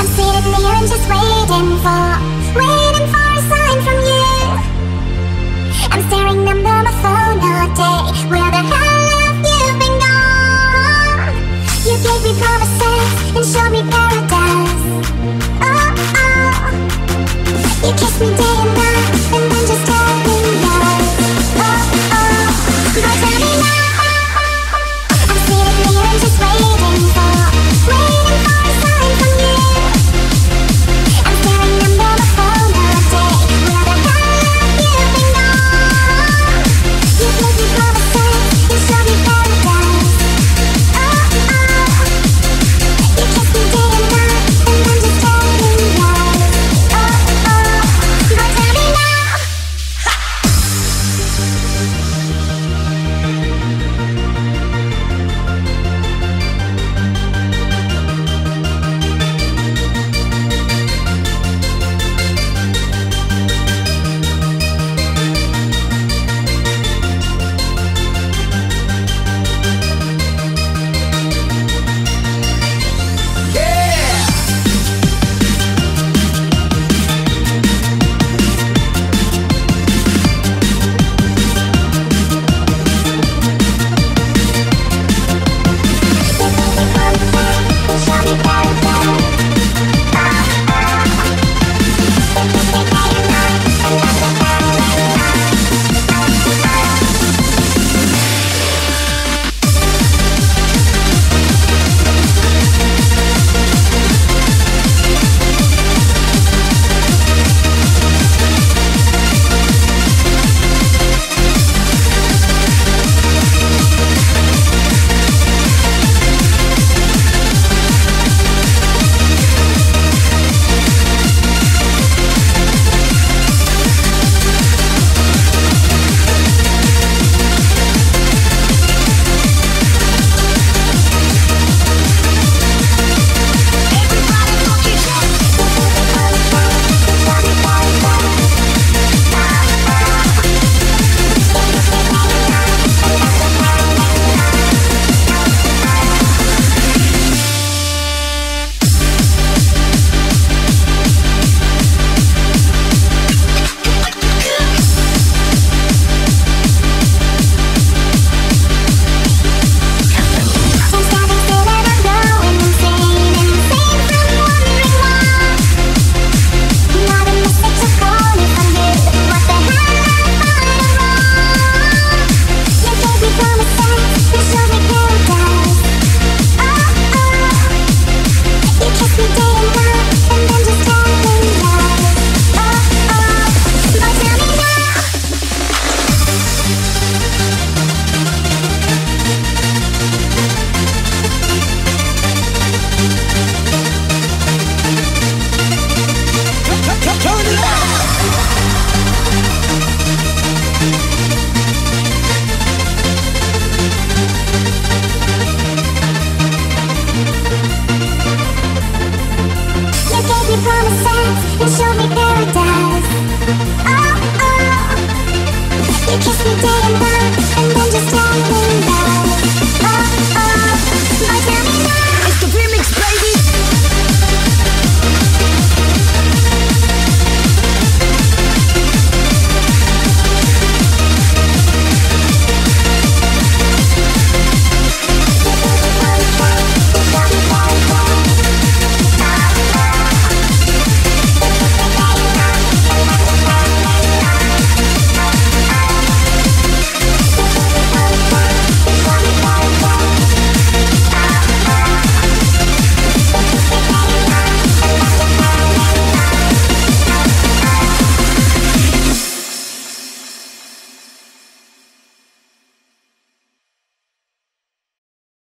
I'm sitting here and just waiting for, waiting for a sign from you. I'm staring number my phone all day. Where the hell have you been gone? You gave me promises and showed me paradise. Oh oh. You kissed me day and night and then just tell me out. Oh oh. But tell me now. just a dumb